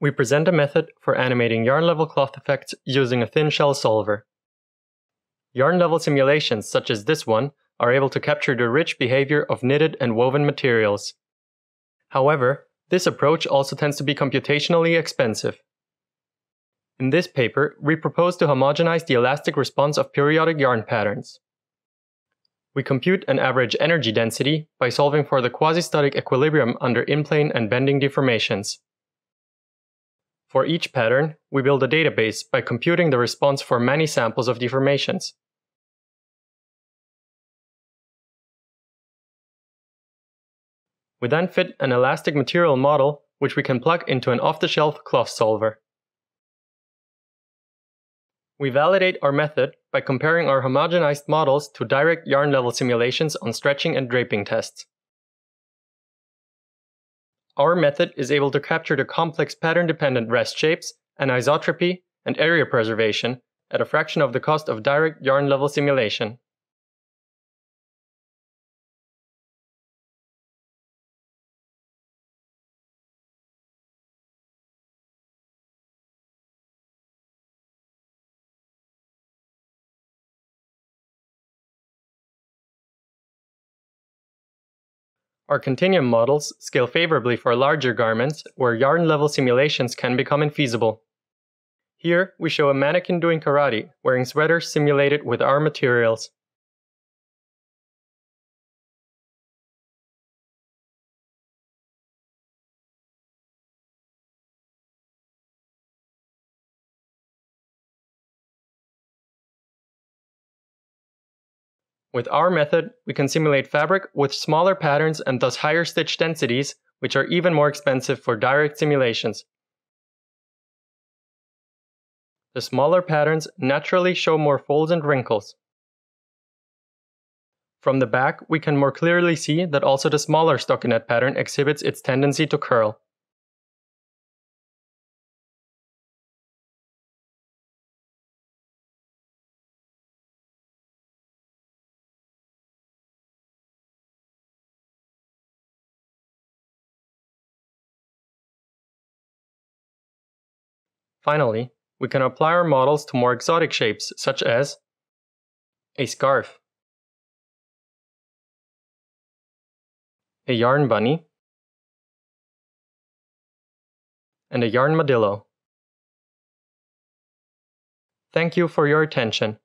we present a method for animating yarn level cloth effects using a thin shell solver. Yarn level simulations such as this one are able to capture the rich behavior of knitted and woven materials. However, this approach also tends to be computationally expensive. In this paper, we propose to homogenize the elastic response of periodic yarn patterns. We compute an average energy density by solving for the quasi-static equilibrium under in-plane and bending deformations. For each pattern, we build a database by computing the response for many samples of deformations. We then fit an elastic material model, which we can plug into an off-the-shelf cloth solver. We validate our method by comparing our homogenized models to direct yarn level simulations on stretching and draping tests. Our method is able to capture the complex pattern-dependent rest shapes, anisotropy, and area preservation at a fraction of the cost of direct yarn level simulation. Our continuum models scale favorably for larger garments where yarn level simulations can become infeasible. Here, we show a mannequin doing karate, wearing sweaters simulated with our materials. With our method, we can simulate fabric with smaller patterns and thus higher stitch densities, which are even more expensive for direct simulations. The smaller patterns naturally show more folds and wrinkles. From the back, we can more clearly see that also the smaller stockinette pattern exhibits its tendency to curl. Finally, we can apply our models to more exotic shapes such as a scarf, a yarn bunny, and a yarn armadillo. Thank you for your attention.